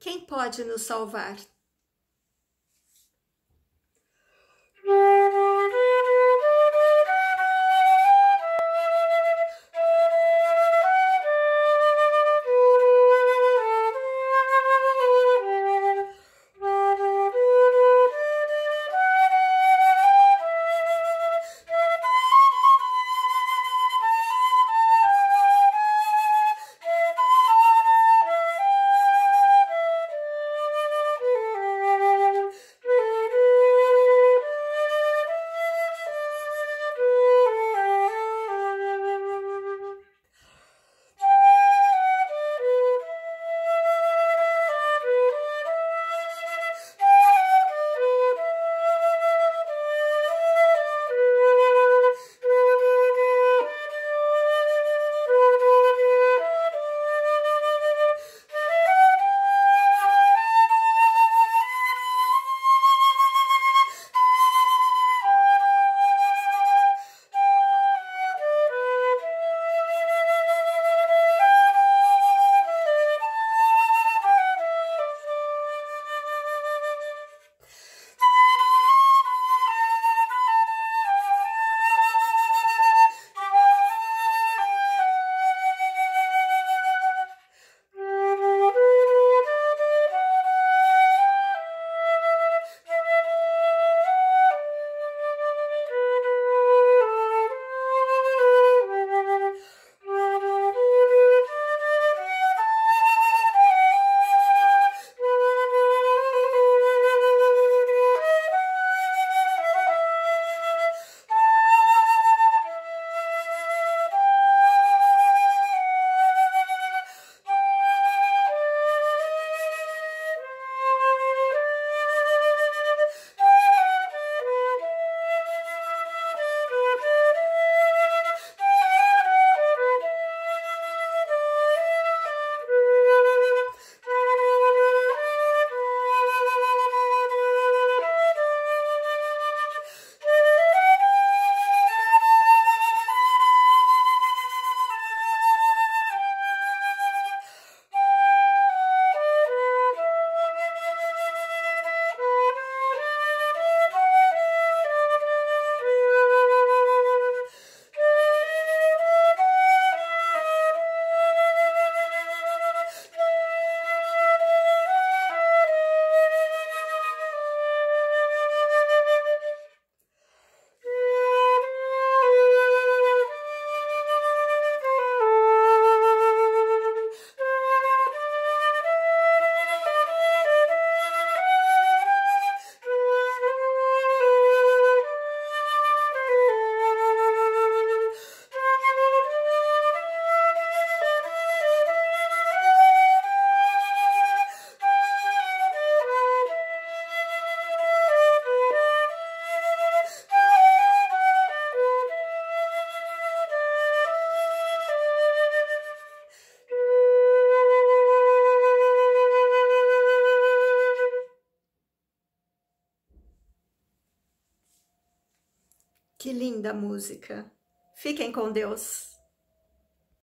Quem pode nos salvar? Que linda música. Fiquem com Deus.